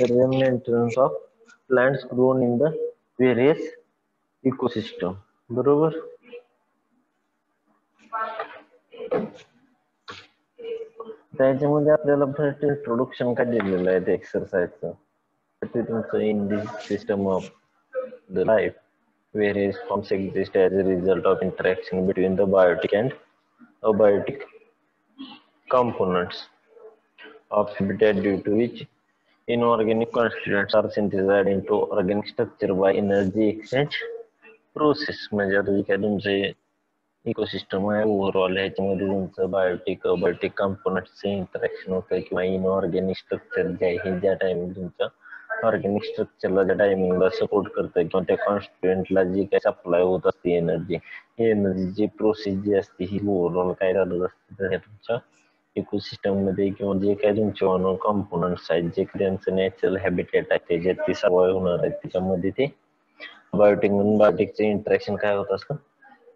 the maintenance of plants grown in the various ecosystem बरोबर त्याच्यामध्ये आपल्याला फर्स्ट इंट्रोडक्शन काय दिलेलं आहे ते एक्सरसाइजचं ते तुमचं in this system of the life various forms exist as a result of interaction between the biotic and abiotic components of habitat due to which inorganic constituents are synthesized into organic structure by energy exchange process. म्हणजे आता काय तुमचे ecosystem आहे overall ह्याच्यामध्ये तुमचं Biotique Biotique कॉम्पोनंटचे interaction होतं किंवा inorganic structure जे आहे हे ज्या टायमिंग तुमचं ऑर्गॅनिक स्ट्रक्चरला ज्या टायमिंगला सपोर्ट करतं किंवा त्या कॉन्स्टिट्युएंटला जी काही सप्लाय होत असते एनर्जी ही एनर्जीची प्रोसेस जी असते ही ओव्हरऑल काय झालं असते तर तुमच्या इकोसिस्टममध्ये किंवा जे काही तुमचे ऑन कॉम्पोनंट्स आहेत जे काही त्यांचं नॅचरल हॅबिटेट आहे त्याच्यात ते सवय होणार आहे त्याच्यामध्ये ते बायोटिक म्हणून बायोटिकचे इंटरॅक्शन काय होत असतं?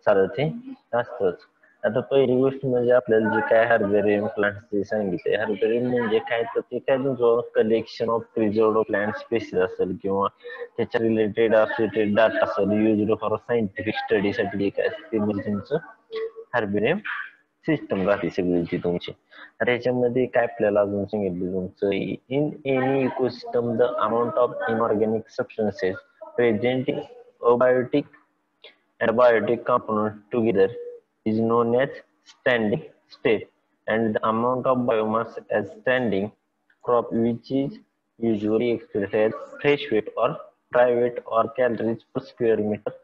चालत ते असतंच. आता पहिली गोष्ट म्हणजे आपल्याला जे काय हर्बेरियम प्लांट जे सांगितले हर्बेरियम म्हणजे काय? तर ते काय तुमचं collection of preserve plant species असेल किंवा त्याच्या रिलेटेड असोसिएटेड डाटा असेल युज फॉर सायंटिफिक स्टडीसाठी जे काय ते म्हणजे तुमचं हर्बेरियम सिस्टम राहते सगळी तुमची. तर याच्यामध्ये काय आपल्याला अजून सांगितलं तुमचं in any ecosystem the amount of inorganic substances presenting abiotic and biotic components together is known as standing state and the amount of biomass as standing crop which is usually expressed as fresh weight or dry weight or calories per square meter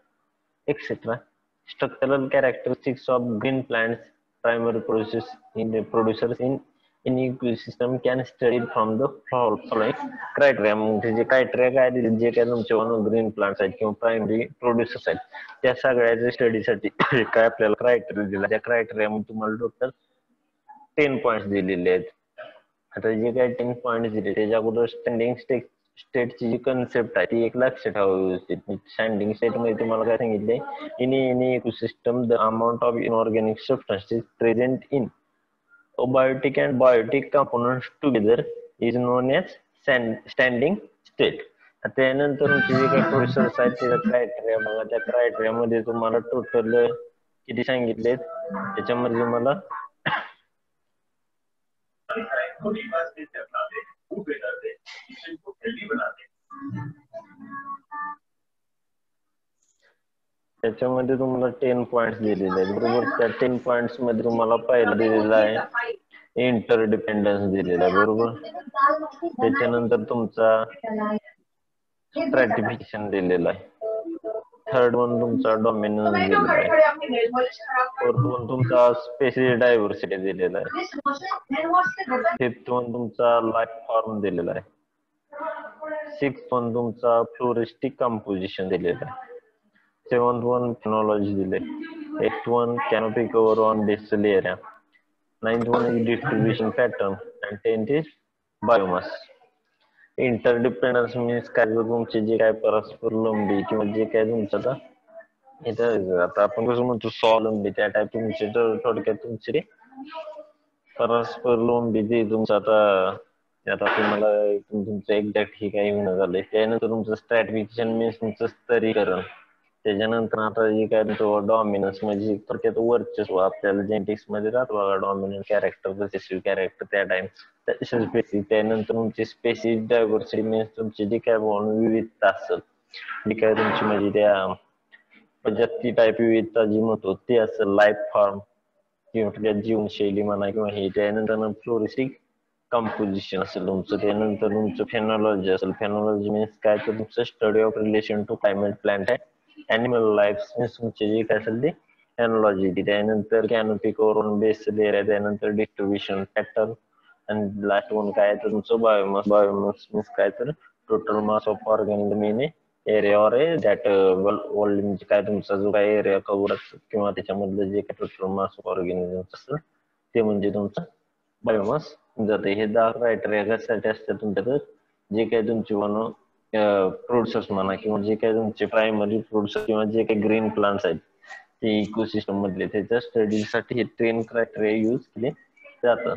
etc structural characteristics of green plants primary process in the producers in any ecosystem can study from the following criteria म्हणजे जे criteria काय दिले जे काय तुमचे green plants आहेत किंवा primary producers आहेत त्या सगळ्याच्या स्टडीसाठी काय आपल्याला क्रायटेरिया दिला त्या क्रायटेरियामध्ये तुम्हाला टोटल टेन पॉइंट दिलेले आहेत. आता जे काय टेन पॉइंट दिले त्याच्या अगोदर स्टँडिंग स्टेक स्टेटची जी कन्सेप्ट आहे ती एक लक्ष ठेवा व्यवस्थित. स्टँडिंग स्टेटमध्ये तुम्हाला काय सांगितले in in ecosystem the amount of inorganic substances present in biotic and biotic components together is known as standing state. त्यानंतर तुमचे जे काही प्रोसेस आहेत त्याचा क्रायटेरिया बघा. त्या क्रायटेरिया मध्ये तुम्हाला टोटल किती सांगितले त्याच्यामध्ये तुम्हाला त्याच्यामध्ये तुम्हाला टेन पॉइंट दिलेले आहेत. बरोबर? त्या टेन पॉइंटमध्ये तुम्हाला पहिला दिलेला आहे इंटर डिपेंडन्स दिलेला आहे. बरोबर? त्याच्यानंतर तुमचा स्ट्रॅटिफिकेशन दिलेला आहे. थर्ड वन तुमचा डॉमिनन्स दिलेला आहे. फोर्थ वन तुमचा स्पेसिस डायव्हर्सिटी दिलेला आहे. फिफ्थ वन तुमचा लाईफ फॉर्म दिलेला आहे. सिक्स वन तुमचा फ्लोरिस्टिक कंपोजिशन दिलेला आहे. सेवन्थ वन फेनॉलॉजी दिले eight one canopy cover on distal area ninth one is distribution pattern and tenth is biomass interdependence means काय? तुमचे जे काय परस्पर लंबी किंवा जे काय तुमचं आता इथं आता आपण कसं म्हणतो स्वावलंबी त्या टाईप तुमचे थोडक्यात तुमचे परस्पर लोंबी जे तुमचं आता आता तुम्हाला तुमचं एक्झॅक्ट हे काही होणं झालंय. त्यानंतर तुमचं स्ट्रॅटिफिकेशन मीन्स तुमचं स्तरीकरण. त्याच्यानंतर आता म्हणजे जे काय तो डॉमिनन्स म्हणजे थोडक्यात वर्चस्व आपल्याला जेनेटिक्समध्ये राहतो बघा. डॉमिनंट कॅरेक्टर रिसेसिव्ह कॅरेक्टर त्या टाइम स्पेसिस त्यानंतर तुमची स्पेसिस डायव्हर्सिटी मीन्स तुमची जी काय विविधता असेल जी काय तुमची म्हणजे त्या प्रजाती टाईप विविधता जी म्हणतो ते असेल लाईफ फॉर्म किंवा त्या जीवनशैली म्हणा किंवा हे. त्यानंतर फ्लोरिस्टिक कंपोजिशन असेल तुमचं. त्यानंतर तुमचं फेनॉलॉजी असेल. फेनॉलॉजी मीन्स काय? तर तुमचं study of relation to climate plant आहे ॲनिमल लाईफ मीन्स तुमचे जे काय असेल ते एनॉलॉजी त्यानंतर कॅनोपी करून बेस एरिया त्यानंतर डिस्ट्रीब्युशन पॅटर्न आणि लास्ट वन काय तर तुमचं बायोमास बायोमास मीन्स काय तर total mass of organism in area or that volume काय तुमचा जो काय एरिया कव्हर असतो किंवा त्याच्यामधलं जे काय टोटल मास ऑफ ऑर्गॅनिझम असतं ते म्हणजे तुमचं बायोमास जाते. हे दहा क्रायटेरिया कशासाठी असतात तुमच्याकडे. जे काही तुमची वन फ्रुट्स म्हणा किंवा जे काही तुमचे प्रायमरी फ्रुट्स किंवा जे काही ग्रीन प्लांट्स आहेत ते इकोसिस्टम मधले त्याच्या स्टडीसाठी हे ट्रेन क्रायटेरिया यूज केले जातात.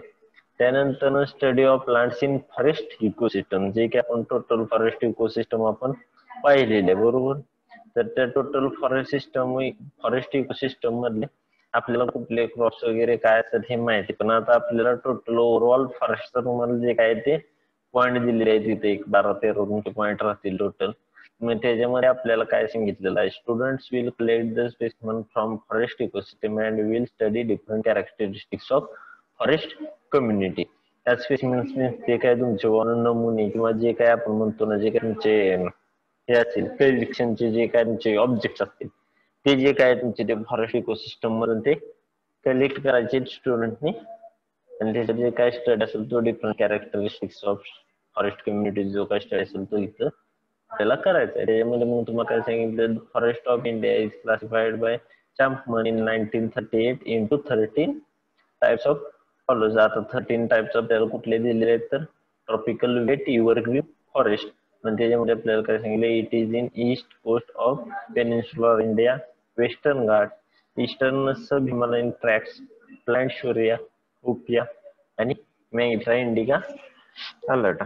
त्यानंतर study of plants in forest ecosystem जे की आपण टोटल फॉरेस्ट इकोसिस्टम आपण पाहिलेले बरोबर? तर त्या total forest system forest ecosystem मधले आपल्याला कुठले क्रॉप्स वगैरे काय असतात हे माहिती पण आता आपल्याला टोटल ओव्हरऑल फॉरेस्ट तुम्हाला जे काय ते पॉईंट दिलेले आहेत तिथे एक बारा तेरा तुमचे पॉईंट राहतील टोटल मग त्याच्यामध्ये आपल्याला काय सांगितलेलं आहे? Students will collect the specimen from forest ecosystem and will study different characteristics of forest community त्या स्पेसिमेन्स ते काय तुमचे नमुने किंवा जे काय आपण म्हणतो ना जे काय तुमचे हे असतील प्रेडिक्शनचे जे काय तुमचे ऑब्जेक्ट असतील ते जे काय तुमचे ते फॉरेस्ट इकोसिस्टम मधून ते कलेक्ट करायचे स्टुडंटनी आणि त्याच्यात जे काय स्टडी असेल तो different characteristics of forest community जो काय स्टडी असेल तो इथं त्याला करायचा आहे त्याच्यामध्ये मग तुम्हाला काय सांगितलं forest of India is classified by Champion in nineteen thirty eight into thirteen types of follows आता थर्टीन टाइप्स ऑफ त्याला कुठले दिलेले आहेत तर ट्रॉपिकल वेट युअरग्रीन फॉरेस्ट पण त्याच्यामध्ये आपल्याला काय सांगितलं it is in east coast of peninsular India western Ghat eastern sub Himalayan tracts प्लॅन्शोरिया उपिया आणि मॅग्रा इंडिका अलर्टा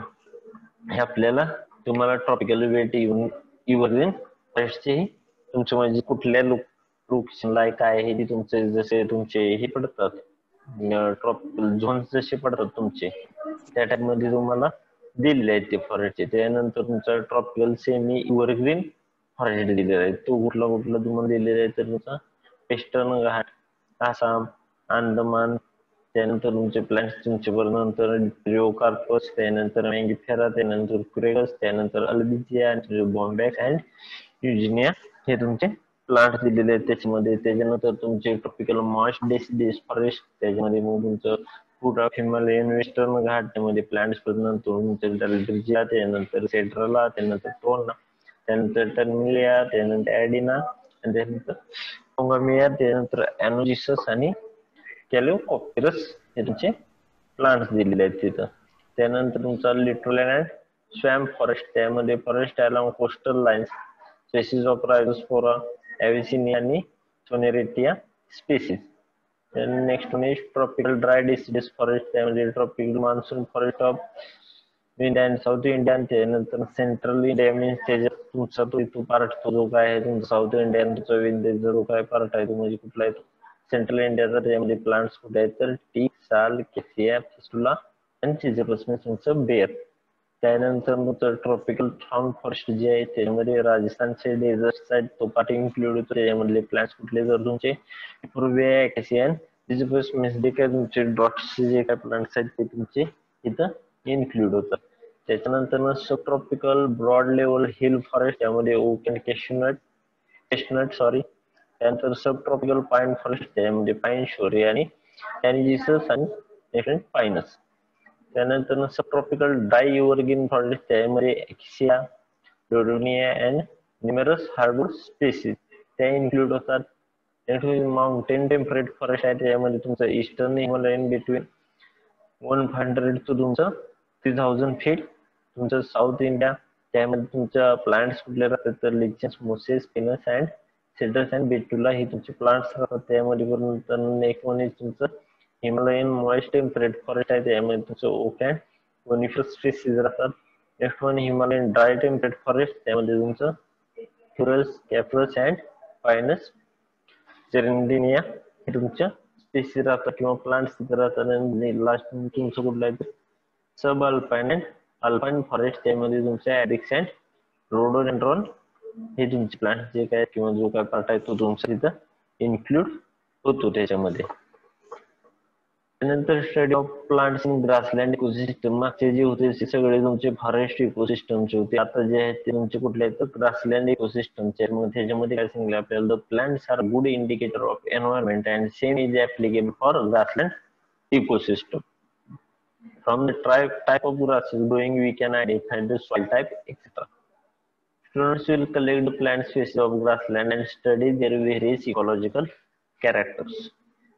हे आपल्याला तुम्हाला ट्रॉपिकल वेट येऊन इव्हर्लिन फॉरेस्टचे तुमचे म्हणजे कुठल्या लोकेशनला काय आहे ते तुमचे जसे तुमचे हे पडतात. ट्रॉपिकल झोन जसे पडतात तुमचे. त्या टाइपमध्ये तुम्हाला दिलेले आहेत ते फॉरेस्टचे त्यानंतर तुमचा ट्रॉपिकल सेमी इव्हरग्रीन फॉरेस्ट दिलेला आहे. तो कुठला कुठला तुम्हाला दिलेला आहे तर तुमचा वेस्टर्न घाट आसाम अंदमान त्यानंतर तुमचे प्लॅन्स तुमचे नंतर रिओकार्पस त्यानंतर मँगीफेरा त्यानंतर क्रेगस त्यानंतर अल्बिजिया बॉम्बॅक अँड युजिनिया हे तुमचे प्लांट दिलेले आहेत. त्याच्यामध्ये त्याच्यानंतर तुमचे ट्रॉपिकल मॉश डेसिडिस फॉरेस्ट त्याच्यामध्ये मग तुमचं foot of Himalayan western Ghat त्यामध्ये प्लांट्स नंतर त्यानंतर सेट्रला त्यानंतर टोना त्यानंतर टर्मिलिया त्यानंतर ऍडिना आणि त्यानंतर पोंगामिया त्यानंतर अॅनोजिसस आणि कॅलिओकॉपिरस यांचे प्लांट्स दिलेले आहेत तिथं. त्यानंतर तुमचा लिटरल अँड स्वॅम्प फॉरेस्ट त्यामध्ये forest along coastal lines species of रायझोस्पोरा एव्हिसिनिया आणि सोनेरेटिया species next one is tropical dry deciduous forest त्यामध्ये tropical monsoon forest of Indian South Indian त्यानंतर सेंट्रल इंडिया मीन्स त्याच्यात तुमचा तो इथं पार्ट तो जो काय आहे तुमचा साऊथ इंडियन तुमचा विंध्य जो काय पार्ट आहे तो म्हणजे कुठला आहे सेंट्रल इंडियाचा त्याच्यामध्ये प्लांट्स कुठे आहेत तर टी साल केसिया फिस्टुला आणि चिजेपस तुमचं बेर. त्यानंतर तर ट्रॉपिकल थाउन फॉरेस्ट जे आहे त्याच्यामध्ये राजस्थानचे डेझर्ट आहेत तो पार्ट इन्क्लूड होतो. त्याच्यामधले प्लांट्स कुठले जर तुमचे पूर्वे कॅसियन डिजिपस जे काय तुमचे डॉट्स जे काय प्लांट्स आहेत ते तुमचे इथं इन्क्लूड होतात. त्याच्यानंतर मग sub tropical broad level hill forest त्यामध्ये oak and chestnut chestnut sorry त्यानंतर सब ट्रॉपिकल पाईन फॉरेस्ट त्यामध्ये पाईन शोरी आणि कॅनिजिसस आणि नेक्स्ट पाईनस त्यानंतर sub tropical dry evergreen forest त्यामध्ये acacia dodonaea and numerous hardwood species त्या इन्क्लूड होतात. माउंटेन टेम्परेट फॉरेस्ट आहे त्याच्यामध्ये तुमचं eastern Himalayan between one hundred to तुमचं थ्री थाउजंड फीट तुमचं साऊथ इंडिया त्यामध्ये तुमच्या प्लांट्स कुठले राहतात तर lichens mosses pinus and cedars and betula हे तुमचे प्लांट्स राहतात त्यामध्ये करून नेक्स्ट वन तुमचं हिमालयन मॉइस्ट टेम्परेट फॉरेस्ट आहे. त्यामध्ये तुमचं ओक अँड वनिफर स्पेसीज राहतात next one Himalayan dry temperate forest त्यामध्ये तुमचं फ्युरल्स कॅपरस अँड पायनस जेरेंडिनिया हे तुमच्या स्पेसिस राहतात किंवा प्लांट्स तिथे राहतात. आणि लास्ट म्हणजे तुमचं कुठलं आहे sub alpine and alpine forest त्यामध्ये तुमच्या ॲडिक्स अँड रोडोडेंड्रॉन हे तुमचे प्लांट जे काय किंवा जो काय पार्ट आहे तो तुमचा तिथं इन्क्लूड होतो त्याच्यामध्ये. त्यानंतर study of plants in grassland ecosystem मागचे जे होते ते सगळे तुमचे फॉरेस्ट इकोसिस्टमचे होते. आता जे आहेत ते तुमचे कुठले आहेत? तर ग्रासलँड इकोसिस्टमचे मग त्याच्यामध्ये काय सांगितलं आपल्याला? The plants are good indicator of environment and same is applicable for grassland ecosystem from the type of of grasses we can can identify the soil type etcetera Students will collect the plant species of grassland and study their various ecological characters.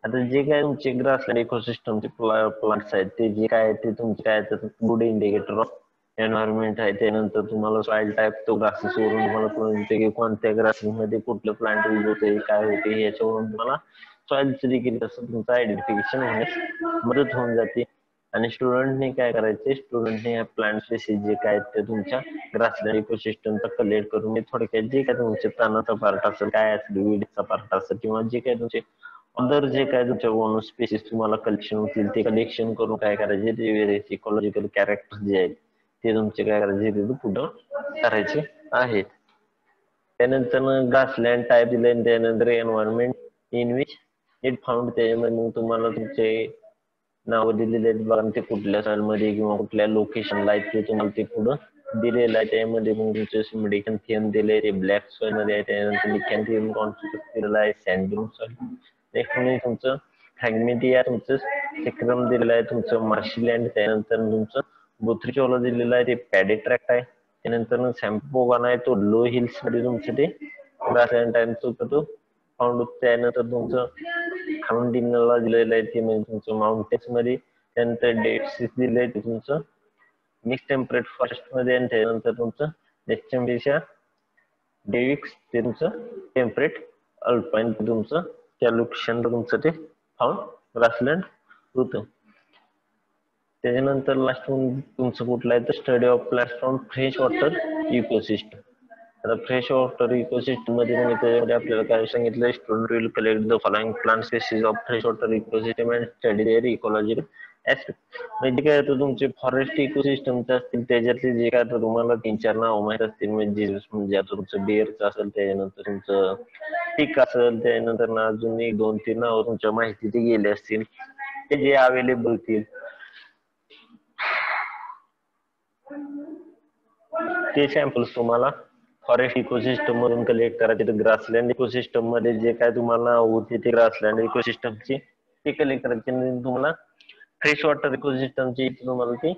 आता जे काय तुमचे grassland इकोसिस्टमचे plants आहेत ते जे काय ते तुमचे काय गुड इंडिकेटर ऑफ एन्व्हायरमेंट आहे त्यानंतर तुम्हाला सॉइल टाईप तो ग्रासेस वरून तुम्हाला कळते की कोणत्या ग्रासेस मध्ये कुठलं प्लांट यूज होते काय होते याच्यावरून तुम्हाला सॉइलचं देखील तसं तुमचं आयडेंटिफिकेशन होण्यास मदत होऊन जाते आणि स्टुडंटने काय करायचे स्टुडंटने या प्लांट स्पेसिस जे काय ते तुमच्या ग्रासलँड इकोसिस्टमचा कलेक्ट करून थोडक्यात जे काय तुमचे तणाचा पार्ट असेल काय असेल विडचा पार्ट असेल किंवा जे काय तुमचे अदर जे काय तुमच्या वनू स्पेसिस तुम्हाला कलेक्शन होतील ते कलेक्शन करून काय करायचे? ते वेरियस इकॉलॉजिकल कॅरेक्टर जे आहेत ते तुमचे काय करायचे? ते पुढं करायचे आहेत. त्यानंतर ग्रासलँड टाईप दिले त्यानंतर environment in which it found त्याच्यामध्ये मग तुम्हाला तुमचे नाव दिलेले आहेत बघा ते कुठल्या साल मध्ये किंवा कुठल्या लोकेशनला आहेत ते तुम्हाला ते पुढं दिलेलं आहे. त्यामध्ये मग तुमचे मेडिकन थियम दिले ते ब्लॅक सॉइलमध्ये आहे त्यानंतर लिकॅन थियम कॉन्स्टिट्यूट केलेलं आहे सँडून सॉइल नेक्स्ट म्हणजे तुमचं फ्रॅगमेटिया तुमचं सिक्रम दिलेलं आहे तुमचं मार्शीलँड त्यानंतर तुमचं बुथ्रिचोला दिलेलं आहे ते पॅडे ट्रॅक्ट आहे. त्यानंतर सॅम्पोगाना आहे तो लो हिल्समध्ये तुमचं ते ग्रासलँड टाइम तो फाउंड त्यानंतर तुमचं फाउंडिनला दिलेलं आहे ते म्हणजे तुमचं माउंटेन्समध्ये त्यानंतर डेट्स दिले ते तुमचं मिक्स टेम्परेट फॉरेस्टमध्ये आणि त्यानंतर तुमचं डेस्टमपेक्षा डेविक्स ते तुमचं टेम्परेट अल्पाईन तुमचं त्या लोकेशन तुमचं ते फाउंड ग्रासलँड होतं त्याच्यानंतर लास्ट तुमचं कुठलं आहे तर study of platform fresh water ecosystem आता फ्रेश वॉटर इकोसिस्टममध्ये म्हणजे त्याच्यामध्ये आपल्याला काय सांगितलं student will collect the following plant species of fresh water ecosystem and study their ecological aspect म्हणजे काय तर तुमचे फॉरेस्ट इकोसिस्टमचे असतील त्याच्यातले जे काय तर तुम्हाला तीन चार नाव माहीत असतील म्हणजे म्हणजे आता तुमचं बिअरचं असेल त्याच्यानंतर तुमचं पीक असेल त्यानंतर अजून एक दोन तीन नाव तुमच्या माहिती ते गेले असतील ते जे अवेलेबल होतील ते सॅम्पल्स तुम्हाला फॉरेस्ट इकोसिस्टम मधून कलेक्ट करायचे तर ग्रासलँड इकोसिस्टममध्ये जे काय तुम्हाला होते ते ग्रासलँड इकोसिस्टमची ते कलेक्ट करायचे तुम्हाला फ्रेश वॉटर इकोसिस्टमची तुम्हाला ती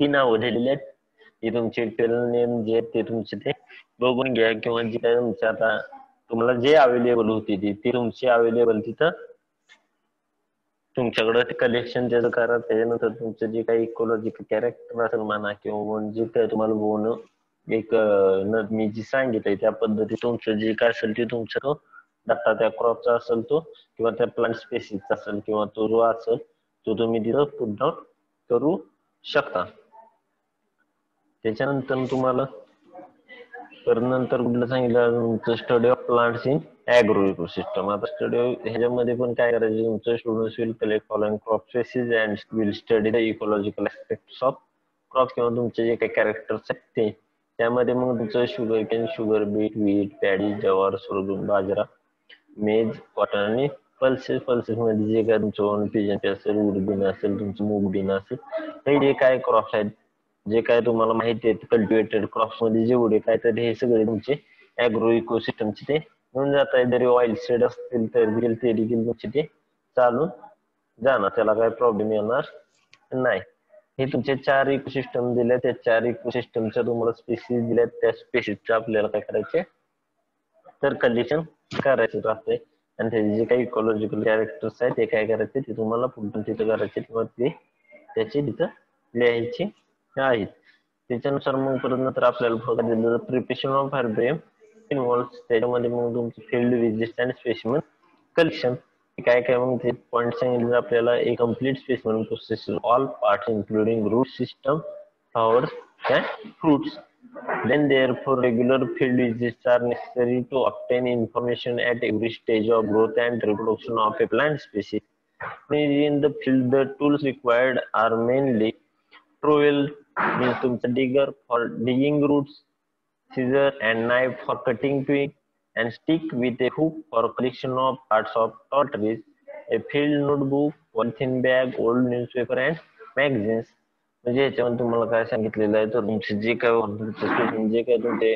ती नावं दिलेली आहेत. ते तुमचे नेम जे आहेत ते तुमचे ते बघून घ्या किंवा जे काय तुमचे आता तुम्हाला जे अवेलेबल होती ती ती तुमची अवेलेबल तिथं तुमच्याकडं ते कलेक्शन त्याचं करा त्याच्यानंतर तुमचं जे काही इकोलॉजिकल कॅरेक्टर असेल म्हणा किंवा जे काय तुम्हाला बोन एक मी जी सांगितलंय त्या पद्धती तुमचं जे काय असेल ते तुमचं तो डाटा त्या क्रॉपचा असेल तो किंवा त्या प्लांट स्पेसिसचा असेल किंवा तो रो असेल तो तुम्ही तिथं पुट डाऊन करू शकता. त्याच्यानंतर तुम्हाला तर नंतर कुठलं सांगितलं तुमचं study of plants in agro ecosystem आता स्टडी ह्याच्यामध्ये पण काय करायचं तुमचं students will collect following crop species and will study the ecological aspects of crop किंवा तुमचे जे काही कॅरेक्टर्स आहेत ते त्यामध्ये मग तुमचं sugar cane sugar beet wheat paddy jowar sorghum bajra मेज कॉटन आणि पल्सेस. पल्सेस मध्ये जे काय तुमचं ओन पिजन असेल उडबीन असेल तुमचं मूगबीन असेल हे जे काय क्रॉप्स आहेत जे काय तुम्हाला माहिती आहेत कल्टिवेटेड क्रॉप्समध्ये जेवढे काय तर हे सगळे तुमचे अॅग्रो इकोसिस्टमचे ते होऊन जात आहे जरी ऑइल सेड असतील तर देखील ते देखील तुमचे ते चालून जाणार. त्याला काय प्रॉब्लेम येणार नाही. हे तुमचे चार इकोसिस्टम दिले त्या चार इकोसिस्टमच्या तुम्हाला स्पेसिस दिल्यात त्या स्पेसिसचं आपल्याला काय करायचे तर कलेक्शन करायचं राहते आणि त्याचे जे काही इकॉलॉजिकल कॅरेक्टर्स आहेत ते काय करायचे ते तुम्हाला पुढून तिथं करायचे किंवा ते त्याचे तिथं लिहायचे आहेत. त्याच्यानुसार मग परत नंतर आपल्याला बघा दिलं प्रिपेशन ऑफ हार्ब्रेम इन्व्हॉल्व त्याच्यामध्ये मग तुमचं field visit and specimen collection काय काय मग ते पॉईंट सांगितलं आपल्याला a complete specimen process all part including root system flowers and fruits then therefore regular field visits are necessary to obtain information at every stage of growth and reproduction of a plant species. In the field, the tools required are mainly trowel, means तुमचं digger for digging roots, scissor and knife for cutting twig, and stick with a hook for collection of parts of tall trees, a field notebook, polythene bag, old newspaper and magazines. म्हणजे याच्यावर तुम्हाला काय सांगितलेलं आहे तर तुमचे जे काय जे काय तुमचे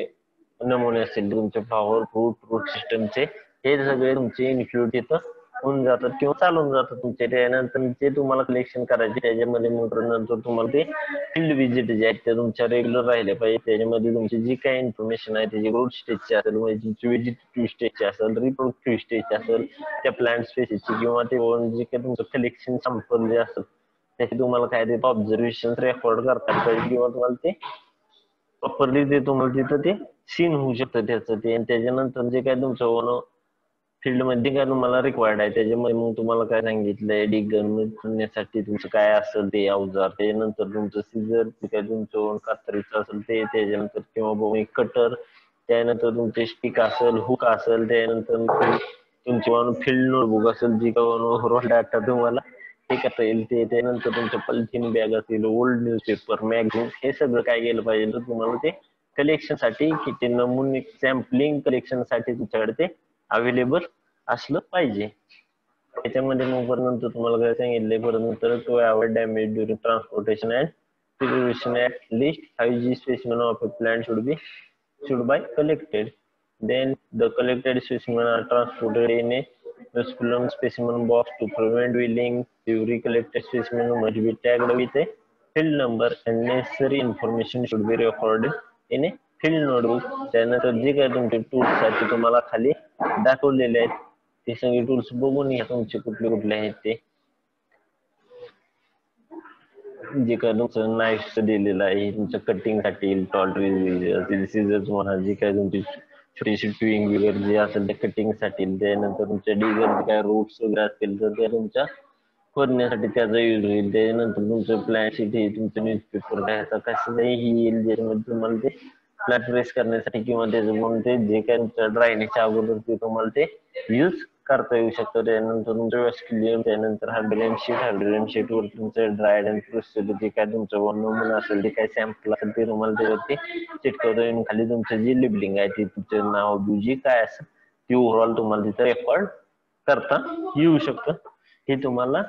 नमुने असतील तुमचे फ्लॉवर फ्रूट फ्रूट सिस्टमचे हे सगळे तुमचे इन्क्लूड तिथं होऊन जातात किंवा चालून जातात तुमचे त्यानंतर ते तुम्हाला कलेक्शन करायचे त्याच्यामध्ये मग नंतर तुम्हाला ते फील्ड व्हिजिट जे आहेत ते तुमच्या रेग्युलर राहिले पाहिजे. त्याच्यामध्ये तुमची जी काही इन्फॉर्मेशन आहे त्याची ग्रोथ स्टेजची असेल म्हणजे व्हेजिटेटिव्ह स्टेजची असेल रिप्रोडक्टिव्ह स्टेजची असेल त्या प्लांट स्पेसिसची किंवा ते जे काही तुमचं कलेक्शन संपल जे असेल त्याचे तुम्हाला काय ते ऑब्झर्वेशन रेकॉर्ड करता पाहिजे किंवा तुम्हाला ते प्रॉपरली ते तुम्हाला तिथं ते सीन होऊ शकतं त्याचं ते. आणि त्याच्यानंतर जे काय तुमचं फील्डमध्ये काय तुम्हाला रिक्वायर्ड आहे? त्याच्यामध्ये मग तुम्हाला काय सांगितलंय? डिगन करण्यासाठी तुमचं काय असेल ते अवजार? त्याच्यानंतर तुमचं सीझर काय तुमचं कात्रीचं असेल ते त्याच्यानंतर किंवा कटर त्यानंतर तुमचे स्टिक असेल हुक असेल त्यानंतर तुमची फील्ड नोटबुक असेल जी काय डाटा तुम्हाला हे करता येईल. ते त्यानंतर तुमचं पॉलिथिन बॅग असेल ओल्ड न्यूजपेपर मॅगझिन हे सगळं काय केलं पाहिजे? तर तुम्हाला ते कलेक्शनसाठी किती नमुने सॅम्पलिंग कलेक्शनसाठी तुमच्याकडे ते अवेलेबल असलं पाहिजे त्याच्यामध्ये मग परत तुम्हाला काय सांगितलंय परत to avoid damage during transportation and preparation at least 5G specimen of a plant should be should by collected. Then the collected specimen are transported in a musculum specimen box to prevent wheeling. Every collected specimen must be tagged with a field number and necessary information should be recorded in a field notebook त्यानंतर जे काय तुमचे tools आहेत ते तुम्हाला खाली दाखवलेले आहेत. ते सगळे टूल्स बघून घ्या तुमचे कुठले कुठले आहेत ते. जे काय तुमचं नाईफ दिलेलं आहे तुमच्या कटिंगसाठी टॉलरी सीझर्स म्हणा जे काय तुमची छोटीशी ट्विंग वगैरे जे असेल ते कटिंगसाठी त्यानंतर तुमच्या डिगर काय रूट्स वगैरे असतील तर त्या तुमच्या खोदण्यासाठी त्याचा युज होईल. त्यानंतर तुमचं प्लॅन शीट हे तुमचं न्यूजपेपर काय कसं येईल ज्याच्यामध्ये तुम्हाला ते फ्लॅट प्रेस करण्यासाठी किंवा त्याचं ते जे काय तुमच्या ड्रायनेच्या अगोदर ते तुम्हाला ते यूज करता येऊ शकतं. त्यानंतर तुमचं वॅस्क्युलियम त्यानंतर हायड्रोलियम शीट हायड्रोलियम शीट वर तुमचं ड्रायड अँड प्रोसिजर जे काय तुमचं नमुना असेल ते काय सॅम्पल असेल ते तुम्हाला त्यावरती चिटकवता येईल. खाली तुमचं जी लिबलिंग आहे ती तुमचं नाव जी काय असेल ती ओव्हरऑल तुम्हाला तिथं रेकॉर्ड करता येऊ शकतं. हे तुम्हाला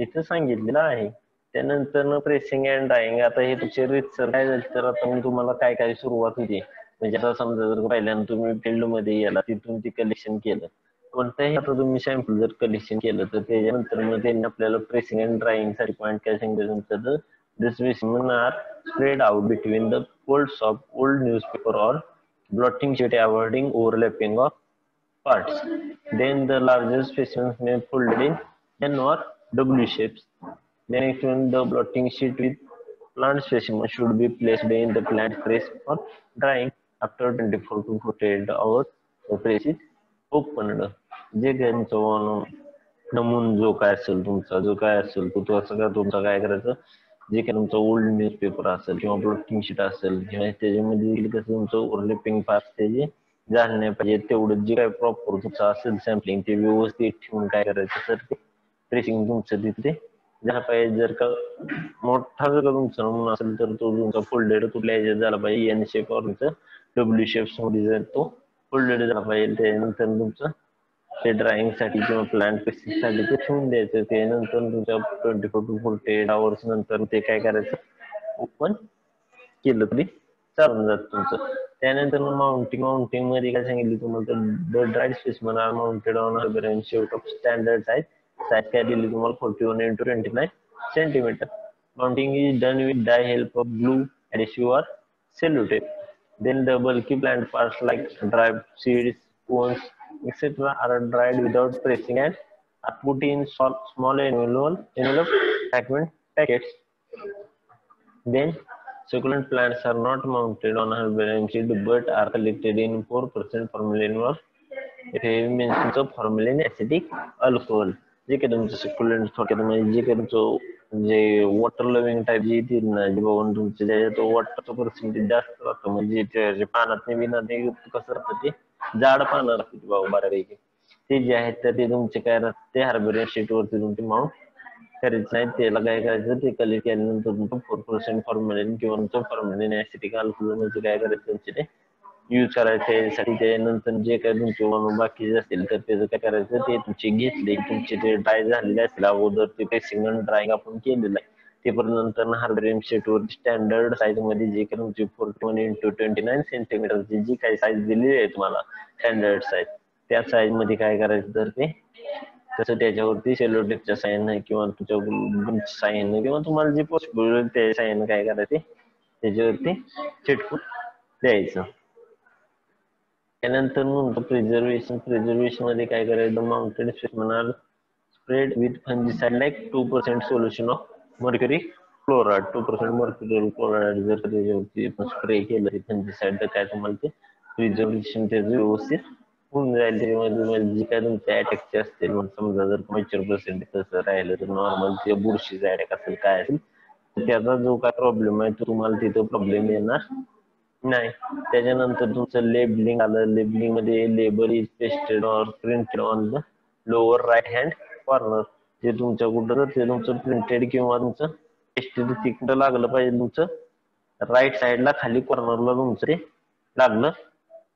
इथं सांगितलेलं आहे. त्यानंतर प्रेसिंग अँड ड्रायंग आता हे तुमचे रितसर काय झालं तर आता मी तुम्हाला काय काय सुरुवात होती म्हणजे आता समजा जर पहिल्यांदा तुम्ही फील्डमध्ये गेला तिथून ती कलेक्शन केलं कोणत्याही आता तुम्ही सॅम्पल जर कलेक्शन केलं तर त्याच्यानंतर मग त्यांनी आपल्याला प्रेसिंग अँड ड्रायंगसाठी पॉईंट काय सांगितलं तुमचं तर the specimen are spread out between the folds or blotting newspaper or blotting sheet avoiding overlapping of parts. Then the larger specimens may folded in N or W shapes. Then extend the blotting sheet with plant specimen should be placed in the plant press for drying after 24 to 48 hours. The press is opened. जे त्यांचं नमून जो काय असेल तुमचा जो काय असेल तो तो सगळं तुमचा काय करायचं जे काही तुमचं ओल्ड न्यूजपेपर असेल किंवा ब्लॉटिंग शीट असेल किंवा त्याच्यामध्ये कसं तुमचं ओव्हरलॅपिंग पार्ट त्याचे झालं नाही पाहिजे तेवढं जे काय प्रॉपर तुमचं असेल सॅम्पलिंग ते व्यवस्थित ठेवून काय करायचं तर ते ट्रेसिंग तुमचं तिथे झालं पाहिजे जर का मोठा जर का तुमचा नमुना असेल तर तो तुमचा फोल्डेड कुठल्या ह्याच्यात झाला पाहिजे एन शेप और तुमचं डब्ल्यू शेपमध्ये जर तो फोल्डेड झाला पाहिजे त्यानंतर तुमचं ते ड्राइंगसाठी किंवा प्लांट पेस्टिंगसाठी ते ठेवून द्यायचं त्यानंतर तुमच्या twenty four to forty eight hours नंतर ते काय करायचं ओपन केलं तरी चालून जात तुमचं. त्यानंतर माउंटिंग माउंटिंगमध्ये काय सांगितलं तुम्हाला तर ड्राईड स्पेस म्हणा माउंटेड ऑन शेवट ऑफ स्टँडर्ड आहेत. saccharylisomal 41 into 29 centimeter. Mounting is done with the help of glue, adhesive or sellotape. Then the bulky plant parts like dried seeds, cones, etc. are dried without pressing and are put in small envelope, envelope segment packets. Then succulent plants are not mounted on herbarium sheet but are collected in 4% formalin or if heavy mentions of formalin acetic alcohol. जे काही तुमचं सकुलंट थोडक्यात म्हणजे जे काही तुमचं जे water loving type जे येतील ना जे बघून तुमचे त्याच्यात वॉटरचं पर्सेंटेज जास्त राहतं. म्हणजे ते पानात विना ते कसं राहतं ते? जाड पानं राहते बाबा बऱ्यापैकी. ते जे आहेत तर ते तुमचे काय राहते हार्बरिया शीट वरती तुमचे माउंट करायचं नाही त्याला काय करायचं? ते कलेक्ट केल्यानंतर तुमचं फोर पर्सेंट फॉर्मॅलिन किंवा तुमचं फॉर्मॅलिन ऍसिटिक अल्कोहोल म्हणजे काय करायचं? तुमचे ते यूज करायचे ते नंतर जे काय तुमचे बाकीचे असतील तर त्याचं काय करायचं ते तुमचे घेतले तुमचे ते ड्राय झालेले असतील. अगोदर ते पेसिंग ड्रायंग आपण केलेलं आहे. ते परत नंतर हार्बरियम शीट वर स्टँडर्ड साईजमध्ये जे काही तुमची forty one into twenty nine सेंटीमीटरची जी काही साईज दिलेली आहे तुम्हाला स्टँडर्ड साईज त्या साईजमध्ये काय करायचं तर ते तसं त्याच्यावरती सेलोटेपच्या साईन किंवा तुमच्या साईन किंवा तुम्हाला जे पॉसिबल त्या साईन काय करायचे त्याच्यावरती चिटकून द्यायचं. त्यानंतर म्हणतो प्रिझर्वेशन प्रिझर्वेशनमध्ये काय करायचं? Mounted स्पेसमनार spread with fungicide like two percent solution of mercury chloride two percent mercury chloride जर त्याच्यावरती स्प्रे केलं फंजिसाइड तर काय तुम्हाला ते प्रिझर्वेशन त्याचं व्यवस्थित होऊन जाईल. त्याच्यामध्ये जे काय तुमचे अटॅकचे असतील मग समजा जर पंचर पर्सेंट तसं राहिलं तर नॉर्मल ते बुरशीचा अटॅक असेल काय असेल त्याचा जो काय प्रॉब्लेम आहे तो तुम्हाला तिथं प्रॉब्लेम येणार. नाही. त्याच्यानंतर तुमचं लेबलिंग आलं. लेबलिंगमध्ये label is pasted or printed on the lower right hand corner जे तुमच्या कुठं ते तुमचं प्रिंटेड किंवा तुमचं पेस्टेड तिकडं लागलं पाहिजे तुमचं? राईट साईडला खाली कॉर्नरला तुमचं ते लागलं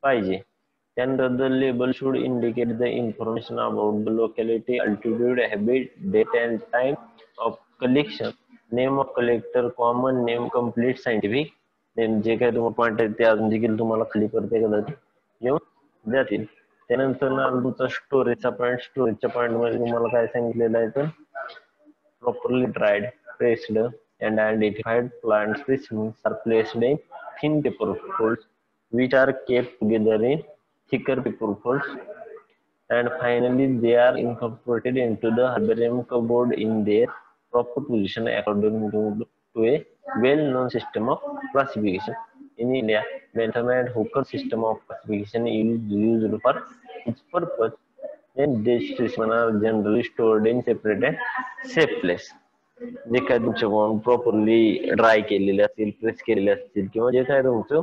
पाहिजे. त्यानंतर the label should indicate the information about the locality altitude habit date and time of collection name of collector common name complete scientific जे काही तुम्हाला पॉइंट आहेत ते अजून देखील तुम्हाला खाली करते कदाचित येऊन जातील त्यानंतर नांदूचा स्टोरेजचा पॉइंट स्टोरेजच्या पॉइंटमध्ये तुम्हाला काय सांगितलेलं आहे तर properly dried pressed and identified plant are placed in thin paper fold which are kept together in thicker paper fold and finally they are incorporated into the herbarium cupboard in their proper position according to a well-known system of classification. In India, the Internet Hooker system of classification is used for its purpose and these specimens are generally stored in separate and safe place. जे काय तुमचे तुमच्या properly dry केलेले असतील press केलेले असतील किंवा जे काय तुमचं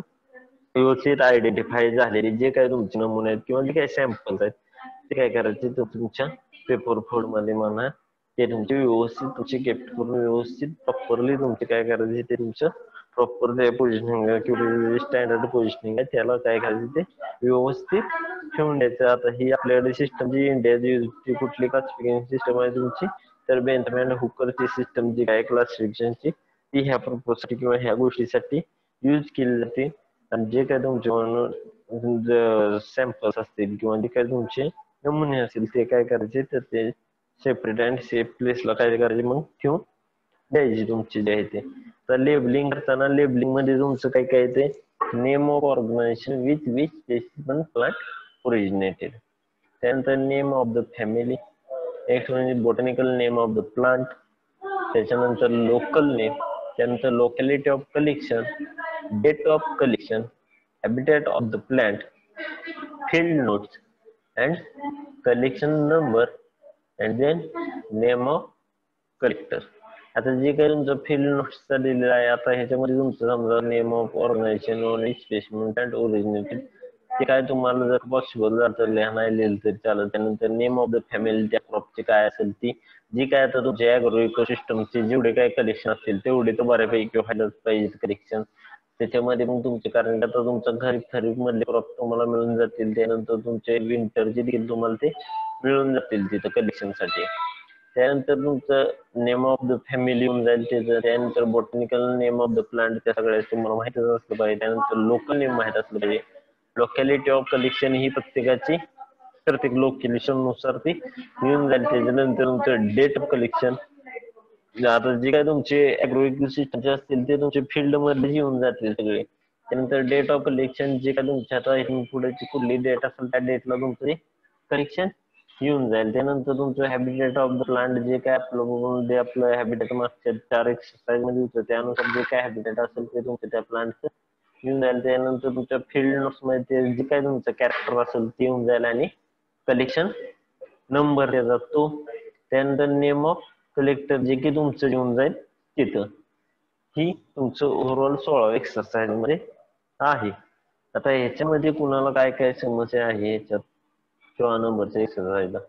व्यवस्थित आयडेंटिफाय झालेले जे काय तुमचे नमुने आहेत किंवा जे काही सॅम्पल्स आहेत ते काय करायचे तर तुमच्या पेपर फोडमध्ये म्हणा ते तुमचे व्यवस्थित तुमचे गिफ्ट करून व्यवस्थित प्रॉपरली तुमचे काय करायचे ते तुमचं प्रॉपर जे पोझिशनिंग किंवा स्टँडर्ड पोझिशनिंग आहे त्याला काय करायचं ते व्यवस्थित ठेवून द्यायचं. आता ही आपल्याकडे सिस्टम जी इंडिया कुठली क्लासिफिकेशन सिस्टम आहे तुमची तर बेंथमॅन हुकरची सिस्टम जी काय क्लासिफिकेशनची ती ह्या पर्पजसाठी किंवा ह्या गोष्टीसाठी यूज केली जाते. आणि जे काय तुमचे सॅम्पल्स असतील किंवा जे काय तुमचे नमुने असतील ते काय करायचे तर ते सेपरेट अँड सेफ प्लेसला काय करायचे मग? ठेवून द्यायची तुमची जे आहे ते. तर लेबलिंग करताना लेबलिंगमध्ये तुमचं काय काय ते name of organization with which specific plant originated त्यानंतर name of the family next म्हणजे botanical name of the plant त्याच्यानंतर लोकल नेम त्यानंतर locality of collection date of collection habitat of the plant field notes and collection number and then name of collector आता जे काही तुमचं field नोट्सचा दिलेला आहे आता ह्याच्यामध्ये तुमचं समजा name of organization only specimen and originated ते काय तुम्हाला जर पॉसिबल झालं तर लिहायला लिहिलं तरी चालत त्यानंतर नेम ऑफ द फॅमिली त्या क्रॉपची काय असेल ती जी काय आता तुमच्या ॲग्रो इकोसिस्टमचे जेवढे काय कलेक्शन असतील तेवढे तर बऱ्यापैकी व्हायलाच पाहिजे कलेक्शन त्याच्यामध्ये मग तुमचे कारण आता तुमचं खरीप खरीप मधले क्रॉप तुम्हाला मिळून जातील त्यानंतर तुमचे विंटरचे देखील तुम्हाला ते मिळून जातील तिथं कलेक्शनसाठी. त्यानंतर तुमचं नेम ऑफ द फॅमिली होऊन जाईल त्याचं त्यानंतर botanical name of the plant त्या सगळ्या तुम्हाला माहितीच असलं पाहिजे त्यानंतर लोकल नेम माहीत असलं पाहिजे. लोकॅलिटी ऑफ कलेक्शन ही प्रत्येकाची प्रत्येक लोकेशननुसार ती येऊन जाईल त्याच्यानंतर तुमचं डेट ऑफ कलेक्शन म्हणजे आता जे काय तुमचे अॅग्रो सिस्टमचे असतील ते तुमचे फील्डमध्ये येऊन जातील सगळे. त्यानंतर डेट ऑफ कलेक्शन जे काय तुमच्या आता इथून कुठली डेट असेल त्या डेटला तुमचं कलेक्शन येऊन जाईल. त्यानंतर तुमचं हॅबिटेट ऑफ द प्लांट जे काय आपलं जे आपलं हॅबिटेट मागच्या चार एक्सरसाइजमध्ये होतं त्यानुसार जे काय हॅबिटेट असेल ते तुमचं त्या प्लांटचं येऊन जाईल. त्यानंतर तुमच्या फील्ड नोट्समध्ये जे काय तुमचं कॅरेक्टर असेल ते येऊन जाईल आणि कलेक्शन नंबर त्याचा तो. त्यानंतर नेम ऑफ सिलेक्टर जे की तुमचं येऊन जाईल तिथं. ही तुमचं ओव्हरऑल सोळा एक्सरसाइजमध्ये आहे. आता ह्याच्यामध्ये कुणाला काय काय समस्या आहे ह्याच्यात? किंवा नंबरच्या एक्सरसाइजला